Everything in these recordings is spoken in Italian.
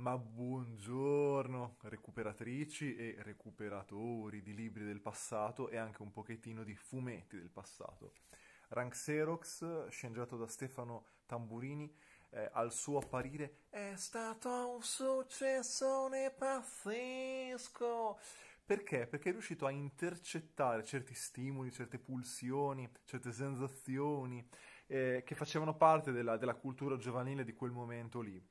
Ma buongiorno, recuperatrici e recuperatori di libri del passato e anche un pochettino di fumetti del passato. Rank Xerox, sceneggiato da Stefano Tamburini, eh, al suo apparire è stato un successone pazzesco. Perché? Perché è riuscito a intercettare certi stimoli, certe pulsioni, certe sensazioni eh, che facevano parte della, della cultura giovanile di quel momento lì.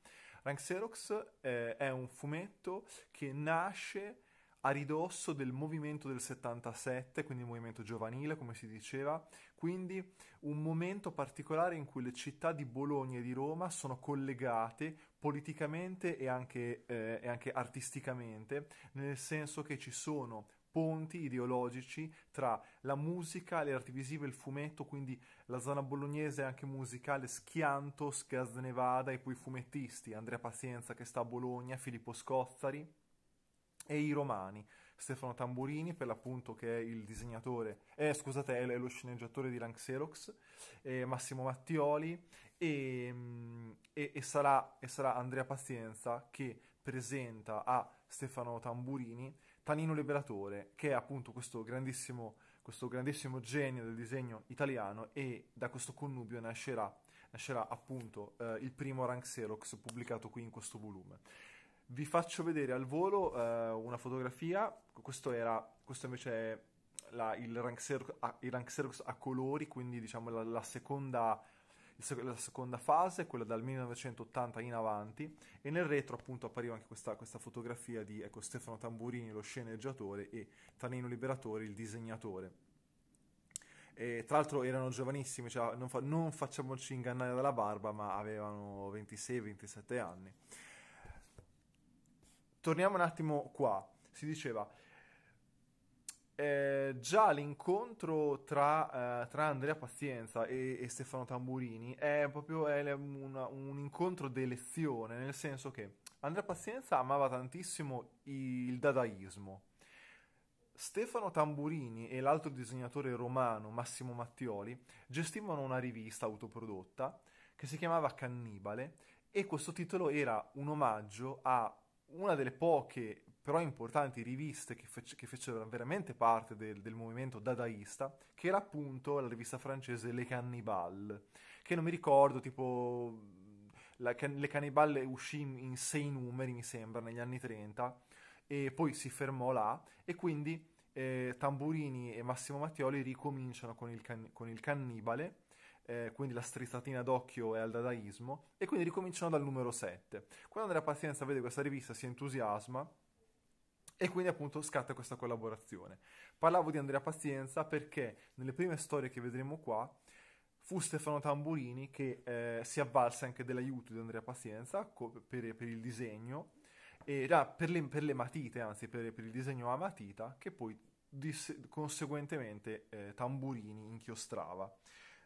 Rank Xerox eh, è un fumetto che nasce a ridosso del movimento del 77, quindi il movimento giovanile, come si diceva, quindi un momento particolare in cui le città di Bologna e di Roma sono collegate politicamente e anche, eh, e anche artisticamente, nel senso che ci sono ponti ideologici tra la musica, le arti visive il fumetto, quindi la zona bolognese anche musicale, Schiantos, Gas de Nevada e poi i fumettisti, Andrea Pazienza che sta a Bologna, Filippo Scozzari e i romani, Stefano Tamburini per l'appunto che è il disegnatore, eh, scusate, è lo sceneggiatore di Lanxerox, eh, Massimo Mattioli e, mm, e, e, sarà, e sarà Andrea Pazienza che presenta a Stefano Tamburini Tanino Liberatore, che è appunto questo grandissimo, questo grandissimo genio del disegno italiano e da questo connubio nascerà, nascerà appunto eh, il primo Rank Xerox pubblicato qui in questo volume. Vi faccio vedere al volo uh, una fotografia, questo, era, questo invece è la, il, rank Xerox, a, il rank Xerox a colori, quindi diciamo la, la, seconda, la, seconda, fase, quella dal 1980 in avanti, e nel retro appunto appariva anche questa, questa fotografia di ecco, Stefano Tamburini, lo sceneggiatore, e Tanino Liberatore, il disegnatore. E, tra l'altro erano giovanissimi, cioè non, fa, non facciamoci ingannare dalla barba, ma avevano 26-27 anni torniamo un attimo qua. Si diceva, eh, già l'incontro tra, eh, tra, Andrea Pazienza e, e, Stefano Tamburini è proprio è una, un incontro d'elezione, nel senso che Andrea Pazienza amava tantissimo il dadaismo. Stefano Tamburini e l'altro disegnatore romano Massimo Mattioli gestivano una rivista autoprodotta che si chiamava Cannibale e questo titolo era un omaggio a una delle poche però importanti riviste che, fece, che fecero veramente parte del, del, movimento dadaista, che era appunto la rivista francese Le Cannibal, che non mi ricordo, tipo la, Le Cannibal uscì in, in sei numeri, mi sembra, negli anni 30, e poi si fermò là, e quindi eh, Tamburini e Massimo Mattioli ricominciano con il, can, con il Cannibale, eh, quindi la strizzatina d'occhio è al dadaismo, e quindi ricominciano dal numero 7. Quando Andrea Pazienza vede questa rivista si entusiasma e quindi appunto scatta questa collaborazione. Parlavo di Andrea Pazienza perché nelle prime storie che vedremo qua fu Stefano Tamburini che eh, si avvalse anche dell'aiuto di Andrea Pazienza co- per, per, il disegno, era per le, per le matite, anzi per, per, il disegno a matita, che poi dis- conseguentemente eh, Tamburini inchiostrava.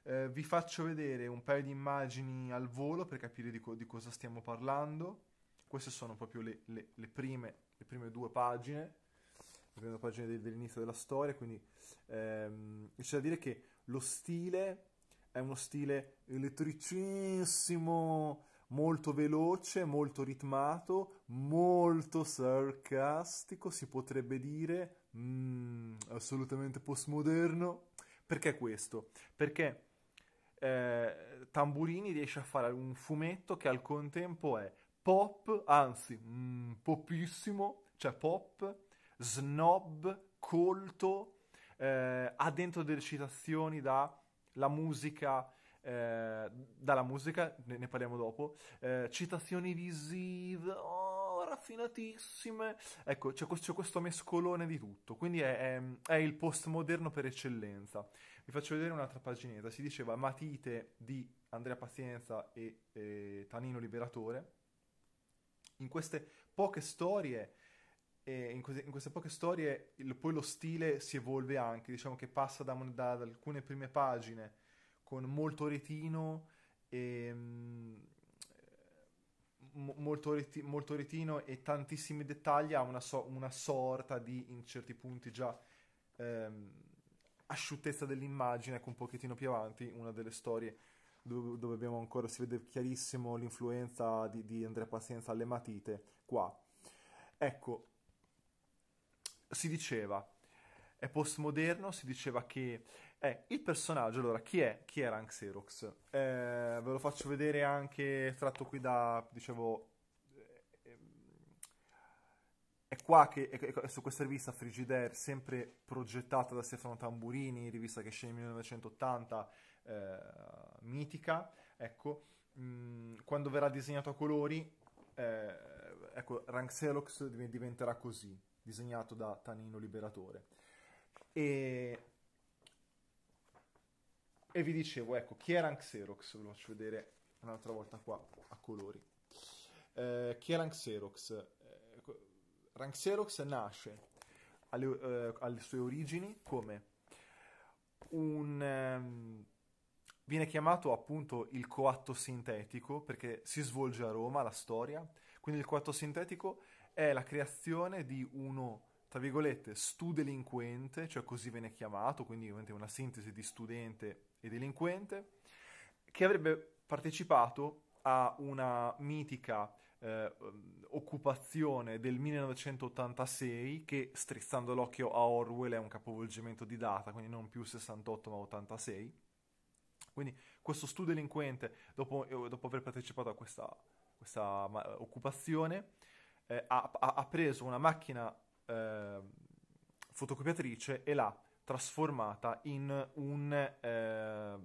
Eh, vi faccio vedere un paio di immagini al volo per capire di, co- di cosa stiamo parlando. Queste sono proprio le, le, le, prime, le prime, due pagine, le prime due pagine de- dell'inizio della storia. Quindi ehm, c'è da dire che lo stile è uno stile elettricissimo, molto veloce, molto ritmato, molto sarcastico, si potrebbe dire, mm, assolutamente postmoderno. Perché questo? Perché eh, Tamburini riesce a fare un fumetto che al contempo è pop, anzi, mm, popissimo, cioè pop, snob, colto, eh, ha dentro delle citazioni dalla musica, eh, dalla musica, ne, ne parliamo dopo, eh, citazioni visive, oh, raffinatissime, ecco, c'è, c'è, questo mescolone di tutto, quindi è, è, è il postmoderno per eccellenza. Vi faccio vedere un'altra paginetta, si diceva Matite di Andrea Pazienza e, e Tanino Liberatore. In queste poche storie, in, queste, in, queste, poche storie il, poi lo stile si evolve anche, diciamo che passa da, da, da alcune prime pagine con molto retino e... Mm, molto, reti, molto, retino e tantissimi dettagli a una, so, una, sorta di, in certi punti già, ehm, asciuttezza dell'immagine, ecco un pochettino più avanti, una delle storie dove, abbiamo ancora, si vede chiarissimo l'influenza di, di Andrea Pazienza alle matite, qua. Ecco, si diceva, è postmoderno, si diceva che è il personaggio, allora chi è? Chi era Xerox? Eh, ve lo faccio vedere anche tratto qui da, dicevo, eh, è qua che è, su questa rivista Frigidaire, sempre progettata da Stefano Tamburini, rivista che esce nel 1980, eh, mitica, ecco, mh, mm, quando verrà disegnato a colori, eh, ecco, Rank Xerox diventerà così, disegnato da Tanino Liberatore. E, e vi dicevo, ecco, chi era Xerox? Ve lo faccio vedere un'altra volta qua a colori. Eh, chi era Xerox? Eh, Rank Xerox nasce alle, eh, alle, sue origini come un... Um, viene chiamato appunto il coatto sintetico perché si svolge a Roma la storia. Quindi il coatto sintetico è la creazione di uno tra virgolette, studelinquente, cioè così viene chiamato, quindi una sintesi di studente e delinquente, che avrebbe partecipato a una mitica eh, occupazione del 1986 che, strizzando l'occhio a Orwell, è un capovolgimento di data, quindi non più 68 ma 86. Quindi questo studelinquente, dopo, eh, dopo aver partecipato a questa, questa occupazione, eh, ha, ha, preso una macchina eh, fotocopiatrice e l'ha trasformata in un, eh,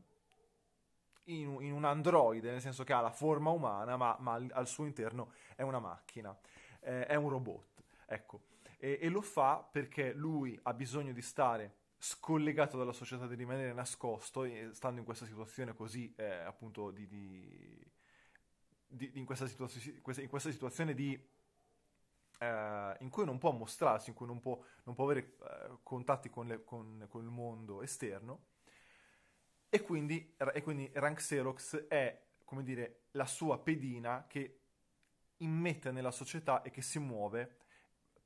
in, in, un androide, nel senso che ha la forma umana, ma, ma al, al, suo interno è una macchina, eh, è un robot. Ecco. E, e, lo fa perché lui ha bisogno di stare scollegato dalla società, di rimanere nascosto, stando in questa situazione così, eh, appunto, di, di, di in, questa situazio- in questa situazione di eh, in cui non può mostrarsi, in cui non può, non può avere eh, contatti con, le, con, con, il mondo esterno. E quindi, e quindi Rank Xerox è, come dire, la sua pedina che immette nella società e che si muove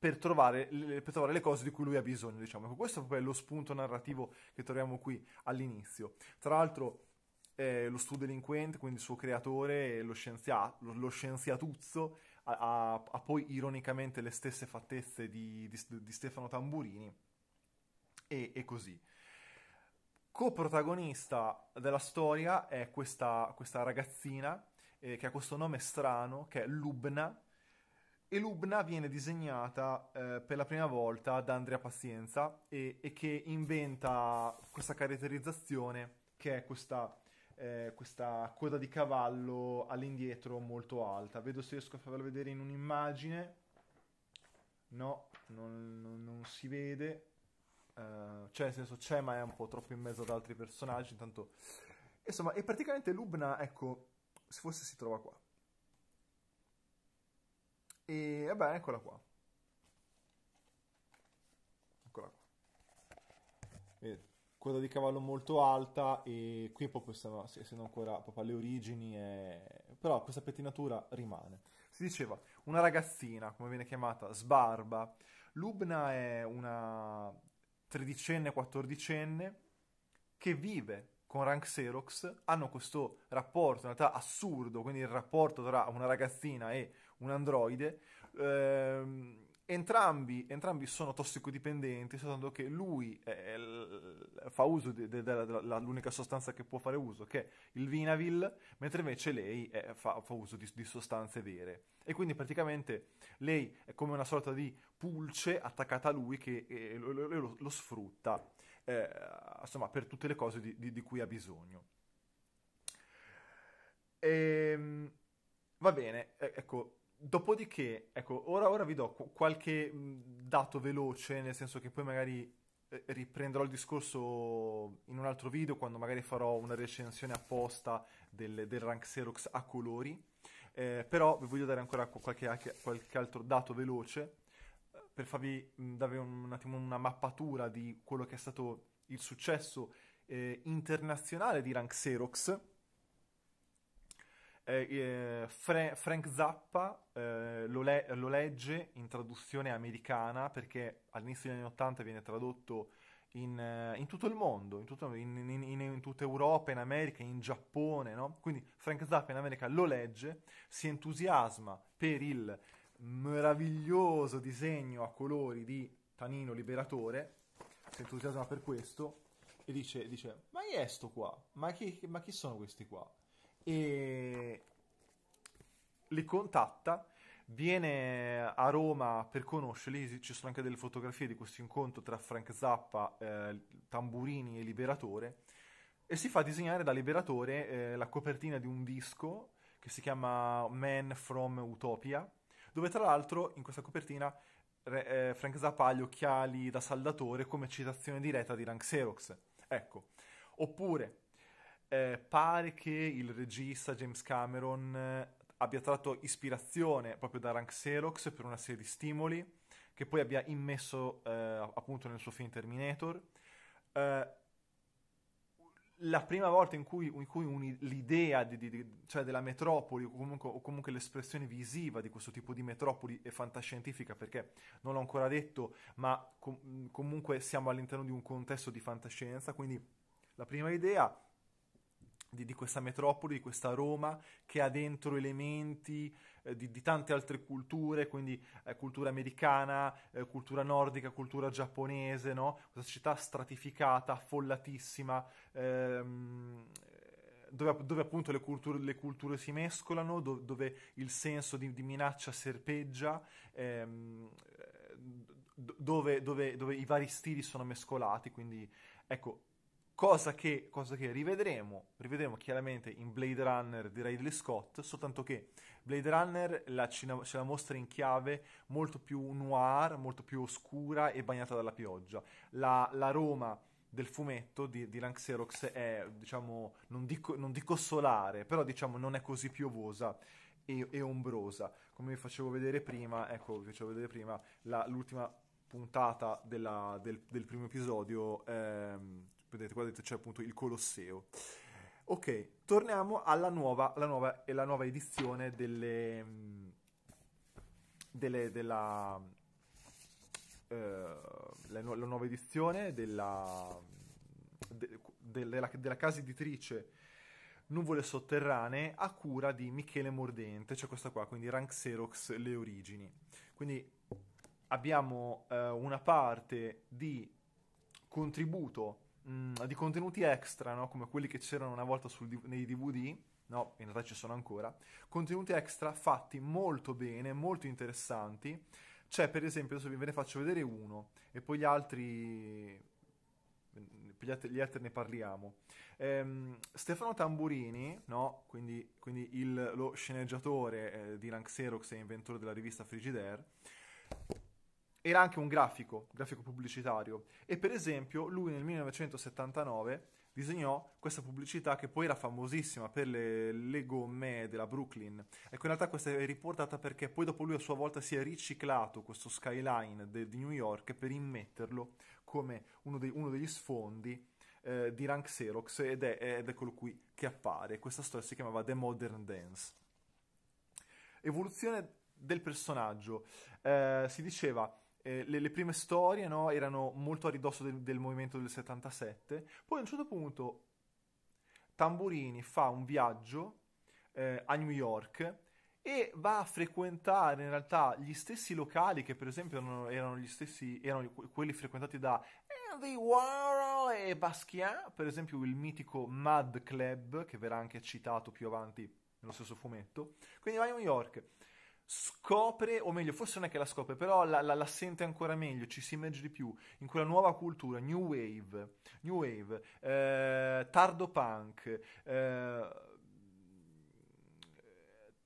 per trovare, per trovare le cose di cui lui ha bisogno, diciamo. Ecco, questo è proprio lo spunto narrativo che troviamo qui all'inizio. Tra l'altro, eh, lo studio delinquente, quindi il suo creatore, lo, scienziato, lo, lo scienziatuzzo, ha, ha, poi ironicamente le stesse fattezze di, di, di Stefano Tamburini e, e, così. Coprotagonista della storia è questa, questa ragazzina eh, che ha questo nome strano, che è Lubna, e Lubna viene disegnata eh, per la prima volta da Andrea Pazienza e, e, che inventa questa caratterizzazione che è questa eh, questa coda di cavallo all'indietro molto alta. Vedo se riesco a farvela vedere in un'immagine. No, non, non, non si vede. Uh, cioè, nel senso c'è, ma è un po' troppo in mezzo ad altri personaggi. Intanto, insomma, e praticamente Lubna, ecco, forse si trova qua. E vabbè, eccola qua. Eccola qua. Vedete? coda di cavallo molto alta e qui proprio stiamo essendo ancora proprio alle origini, e... però questa pettinatura rimane. Si diceva una ragazzina, come viene chiamata, sbarba. Lubna è una tredicenne, quattordicenne che vive con Rank Xerox, hanno questo rapporto in realtà assurdo, quindi il rapporto tra una ragazzina e un androide. Ehm, Entrambi, entrambi, sono tossicodipendenti, soltanto che lui è, fa uso dell'unica sostanza che può fare uso, che è il Vinavil, mentre invece lei è, fa, fa, uso di, di, sostanze vere. E quindi praticamente lei è come una sorta di pulce attaccata a lui che lo, lo, lo, sfrutta, eh, insomma, per tutte le cose di, di, di cui ha bisogno. E, ehm, va bene, ecco Dopodiché, ecco, ora, ora vi do qualche dato veloce, nel senso che poi magari eh, riprenderò il discorso in un altro video quando magari farò una recensione apposta del, del rank Xerox a colori. Eh, però vi voglio dare ancora qualche, qualche altro dato veloce eh, per farvi dare un, un, attimo una mappatura di quello che è stato il successo eh, internazionale di rank Xerox eh, eh, Fra- Frank Zappa eh, lo, le- lo, legge in traduzione americana perché all'inizio degli anni 80 viene tradotto in, eh, in tutto il mondo, in, tutto, in, in, tutta Europa, in America, in Giappone, no? Quindi Frank Zappa in America lo legge, si entusiasma per il meraviglioso disegno a colori di Tanino Liberatore, si entusiasma per questo e dice, dice ma chi è sto qua? Ma chi, ma chi sono questi qua? E li contatta viene a Roma per conoscerli, ci sono anche delle fotografie di questo incontro tra Frank Zappa, eh, Tamburini e Liberatore, e si fa disegnare da Liberatore eh, la copertina di un disco che si chiama Man from Utopia, dove tra l'altro in questa copertina eh, Frank Zappa ha gli occhiali da saldatore come citazione diretta di Rank Xerox. Ecco, oppure eh, pare che il regista James Cameron abbia tratto ispirazione proprio da Rank Xerox per una serie di stimoli che poi abbia immesso eh, appunto nel suo film Terminator. Eh, la prima volta in cui, in cui uni, l'idea di, di, cioè della metropoli o comunque, o comunque, l'espressione visiva di questo tipo di metropoli è fantascientifica perché non l'ho ancora detto ma com- comunque siamo all'interno di un contesto di fantascienza quindi la prima idea di, di, questa metropoli, di questa Roma che ha dentro elementi eh, di, di, tante altre culture, quindi eh, cultura americana, eh, cultura nordica, cultura giapponese, no? questa città stratificata, affollatissima, ehm, dove, dove, appunto le culture, le culture si mescolano, do, dove il senso di, di minaccia serpeggia. Ehm, dove, dove, dove, i vari stili sono mescolati, quindi ecco, Cosa che, cosa che rivedremo, rivedremo chiaramente in Blade Runner di Ridley Scott, soltanto che Blade Runner la, ce la mostra in chiave molto più noir, molto più oscura e bagnata dalla pioggia. La, la Roma del fumetto di, di Rank Xerox è, diciamo, non dico, non dico, solare, però diciamo non è così piovosa e, e ombrosa. Come vi facevo vedere prima, ecco, vi facevo vedere prima la, l'ultima puntata della, del, del, primo episodio. Ehm, vedete qua c'è appunto il Colosseo. Ok, torniamo alla nuova, nuova, la nuova edizione delle, delle, della, eh, la, nu- la, nuova edizione della, de, de, della, della casa editrice Nuvole Sotterranee a cura di Michele Mordente, cioè questa qua, quindi Rank Xerox Le Origini. Quindi abbiamo eh, una parte di contributo mm, di contenuti extra, no? come quelli che c'erano una volta sul, nei DVD, no, in realtà ci sono ancora, contenuti extra fatti molto bene, molto interessanti. C'è per esempio, adesso ve ne faccio vedere uno e poi gli altri, gli altri, gli altri ne parliamo. Ehm, Stefano Tamburini, no? quindi, quindi il, lo sceneggiatore eh, di Rank Xerox e inventore della rivista Frigidaire, era anche un grafico, grafico pubblicitario. E per esempio, lui nel 1979 disegnò questa pubblicità che poi era famosissima per le, le gomme della Brooklyn. Ecco, in realtà questa è riportata perché poi dopo lui a sua volta si è riciclato questo skyline de, di New York per immetterlo come uno, dei, uno degli sfondi eh, di Rank Xerox ed è, ed è quello qui che appare. Questa storia si chiamava The Modern Dance. Evoluzione del personaggio. Eh, si diceva eh, le, le, prime storie no, erano molto a ridosso del, del, movimento del 77, poi a un certo punto Tamburini fa un viaggio eh, a New York e va a frequentare in realtà gli stessi locali che per esempio erano, erano gli stessi, erano quelli frequentati da Andy Warhol e Basquiat, per esempio il mitico Mad Club che verrà anche citato più avanti nello stesso fumetto. Quindi va a New York scopre, o meglio, forse non è che la scopre, però la, la, la, sente ancora meglio, ci si immerge di più in quella nuova cultura, New Wave, New Wave, eh, tardo punk, eh,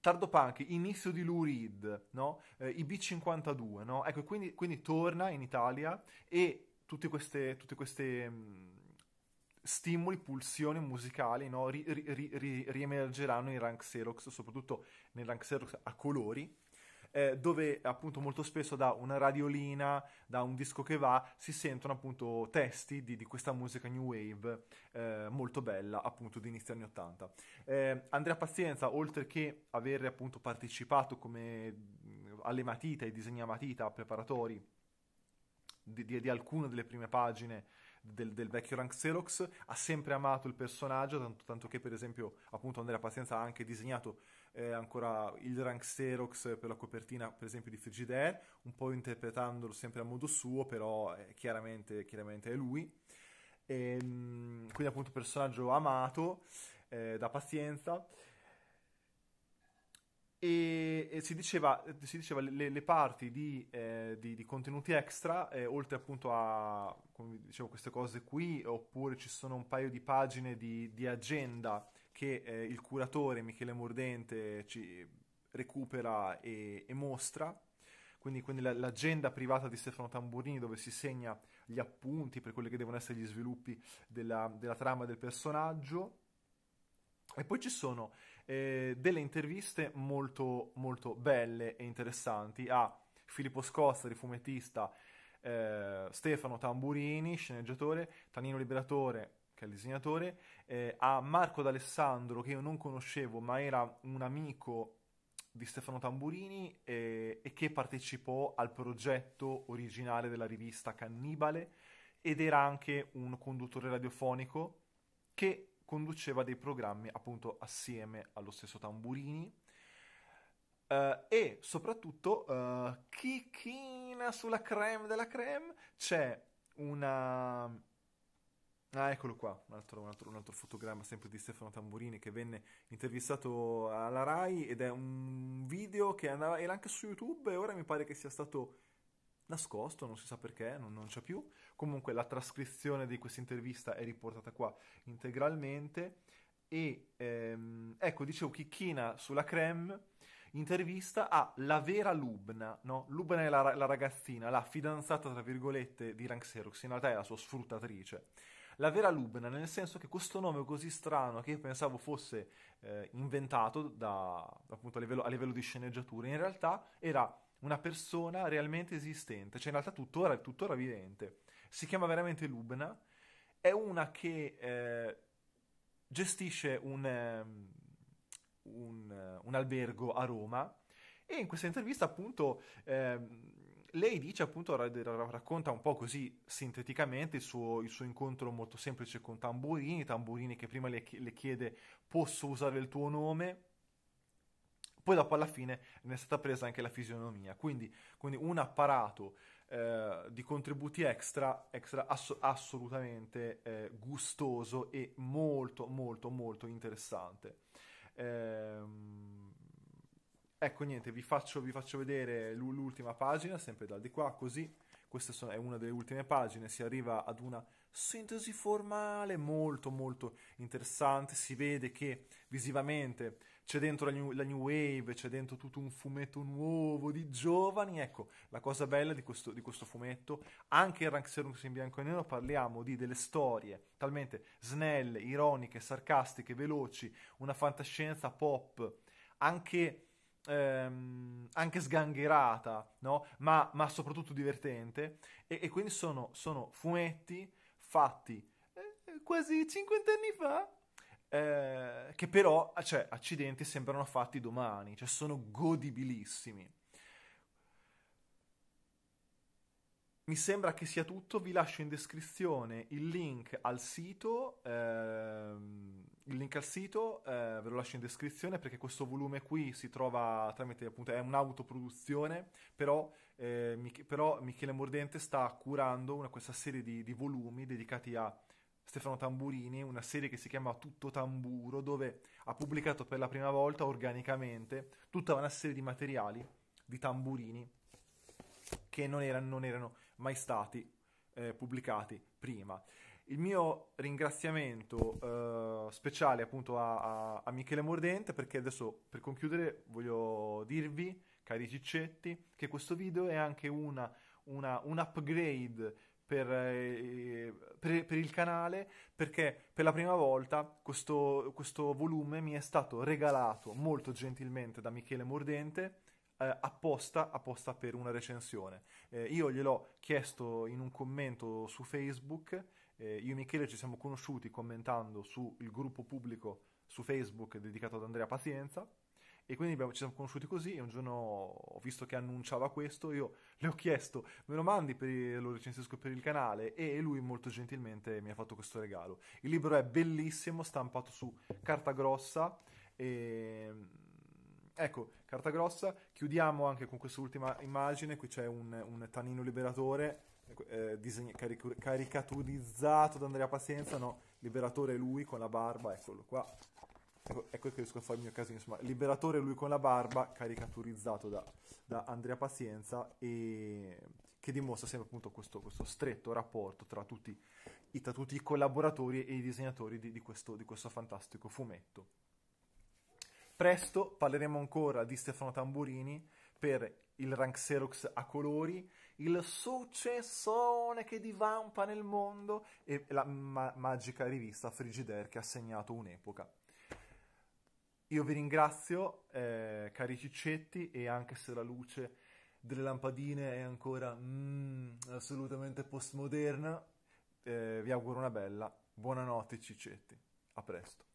tardo punk, inizio di Lou Reed, no? eh, i B52, no? Ecco, quindi, quindi, torna in Italia e tutte queste, tutte queste mh, stimoli, pulsioni musicali no? ri, ri, ri, riemergeranno in Rank Xerox, soprattutto nel Rank Xerox a colori, eh, dove appunto molto spesso da una radiolina, da un disco che va, si sentono appunto testi di, di questa musica new wave eh, molto bella, appunto di inizio anni 80. Eh, Andrea Pazienza, oltre che aver appunto partecipato come alle matite, ai disegni a matita preparatori di, di, di alcune delle prime pagine del, del, vecchio Rank Xerox, ha sempre amato il personaggio, tanto, tanto, che per esempio appunto Andrea Pazienza ha anche disegnato eh, ancora il Rank Xerox per la copertina per esempio di Frigidaire, un po' interpretandolo sempre a modo suo, però eh, chiaramente, chiaramente, è lui. E, ehm, quindi appunto personaggio amato eh, da Pazienza. E, e si diceva, si diceva le, le parti di, eh, di, di, contenuti extra, eh, oltre appunto a come dicevo, queste cose qui, oppure ci sono un paio di pagine di, di agenda che eh, il curatore Michele Mordente ci recupera e, e mostra. Quindi, quindi la, l'agenda privata di Stefano Tamburini dove si segna gli appunti per quelli che devono essere gli sviluppi della, della trama del personaggio. E poi ci sono eh, delle interviste molto, molto belle e interessanti. A Filippo Scostari, fumettista, eh, Stefano Tamburini, sceneggiatore, Tanino Liberatore, che è il disegnatore, eh, a Marco D'Alessandro, che io non conoscevo, ma era un amico di Stefano Tamburini eh, e che partecipò al progetto originale della rivista Cannibale ed era anche un conduttore radiofonico che conduceva dei programmi appunto assieme allo stesso Tamburini. Uh, e soprattutto uh, chicchina sulla creme della creme c'è una ah eccolo qua un altro, un, altro, un altro, fotogramma sempre di Stefano Tamburini che venne intervistato alla Rai ed è un video che andava, era anche su YouTube e ora mi pare che sia stato nascosto, non si sa perché, non, non c'è più. Comunque la trascrizione di questa intervista è riportata qua integralmente. E ehm, ecco, dicevo, chicchina sulla creme, intervista a la vera Lubna, no? Lubna è la, la ragazzina, la fidanzata, tra virgolette, di Rank Xerox, in realtà è la sua sfruttatrice. La vera Lubna, nel senso che questo nome così strano, che io pensavo fosse eh, inventato da, appunto a livello, a livello di sceneggiatura, in realtà era una persona realmente esistente, cioè in realtà tuttora, tuttora vivente. Si chiama veramente Lubna, è una che eh, gestisce un, um, un, un, albergo a Roma e in questa intervista appunto eh, lei dice appunto, racconta un po' così sinteticamente il suo, il suo, incontro molto semplice con Tamburini, Tamburini che prima le, le chiede posso usare il tuo nome poi dopo alla fine ne è stata presa anche la fisionomia, quindi, quindi un apparato eh, di contributi extra, extra ass- assolutamente eh, gustoso e molto molto molto interessante. Ehm, ecco niente, vi faccio, vi faccio vedere l'ultima pagina, sempre da di qua, così. Questa è una delle ultime pagine, si arriva ad una sintesi formale molto molto interessante, si vede che visivamente c'è dentro la new, la new, wave, c'è dentro tutto un fumetto nuovo di giovani. Ecco, la cosa bella di questo, di questo fumetto, anche in Rank Serum in bianco e nero parliamo di delle storie talmente snelle, ironiche, sarcastiche, veloci, una fantascienza pop, anche... Ehm, anche sgangherata, no? ma, ma, soprattutto divertente. E, e quindi sono, sono, fumetti fatti eh, quasi 50 anni fa, eh, che però, cioè, accidenti, sembrano fatti domani, cioè sono godibilissimi. Mi sembra che sia tutto, vi lascio in descrizione il link al sito, ehm, il link al sito eh, ve lo lascio in descrizione perché questo volume qui si trova tramite appunto, è un'autoproduzione, però, eh, Mich- però Michele Mordente sta curando una, questa serie di, di volumi dedicati a Stefano Tamburini, una serie che si chiama Tutto Tamburo, dove ha pubblicato per la prima volta organicamente tutta una serie di materiali di tamburini che non erano, non erano mai stati eh, pubblicati prima. Il mio ringraziamento eh, speciale appunto a, a, a, Michele Mordente perché adesso per concludere voglio dirvi, cari ciccetti, che questo video è anche una, una, un upgrade per, eh, per, per, il canale perché per la prima volta questo, questo, volume mi è stato regalato molto gentilmente da Michele Mordente eh, apposta, apposta, per una recensione. Eh, io gliel'ho chiesto in un commento su Facebook, eh, io e Michele ci siamo conosciuti commentando sul gruppo pubblico su Facebook dedicato ad Andrea Pazienza E quindi abbiamo, ci siamo conosciuti così e un giorno ho visto che annunciava questo, io le ho chiesto, me lo mandi, per, lo recensisco per il canale e lui molto gentilmente mi ha fatto questo regalo. Il libro è bellissimo, stampato su carta grossa e... Ecco, carta grossa, chiudiamo anche con quest'ultima immagine, qui c'è un, un tannino liberatore eh, disegna, caric- caricaturizzato da Andrea Pazienza, no, liberatore lui con la barba, eccolo qua, ecco, ecco che riesco a fare il mio caso, insomma, liberatore lui con la barba, caricaturizzato da, da Andrea Pazienza e che dimostra sempre appunto questo, questo stretto rapporto tra tutti, tra tutti, i, collaboratori e i disegnatori di, di, questo, di questo fantastico fumetto. Presto parleremo ancora di Stefano Tamburini per il Rank Xerox a colori, il successone che divampa nel mondo e la ma- magica rivista Frigidaire che ha segnato un'epoca. Io vi ringrazio, eh, cari ciccetti, e anche se la luce delle lampadine è ancora mm, assolutamente postmoderna, eh, vi auguro una bella buonanotte ciccetti. A presto.